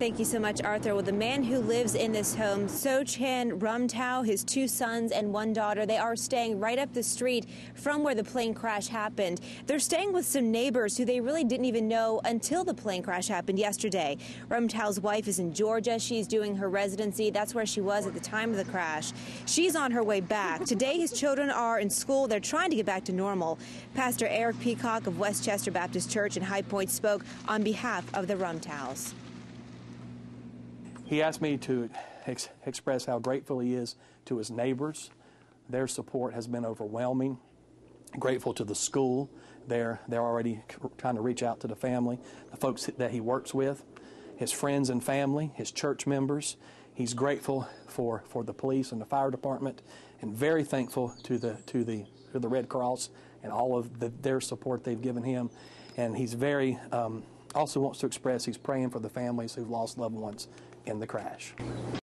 Thank you so much, Arthur. Well, the man who lives in this home, So Chan Rumtao, his two sons and one daughter, they are staying right up the street from where the plane crash happened. They're staying with some neighbors who they really didn't even know until the plane crash happened yesterday. Rumtao's wife is in Georgia. She's doing her residency. That's where she was at the time of the crash. She's on her way back. Today, his children are in school. They're trying to get back to normal. Pastor Eric Peacock of Westchester Baptist Church in High Point spoke on behalf of the Rumtaos. He asked me to ex- express how grateful he is to his neighbors. Their support has been overwhelming. Grateful to the school. They're, they're already trying to reach out to the family, the folks that he works with, his friends and family, his church members. He's grateful for, for the police and the fire department, and very thankful to the, to the, to the Red Cross and all of the, their support they've given him. And he's very, um, also wants to express he's praying for the families who've lost loved ones in the crash.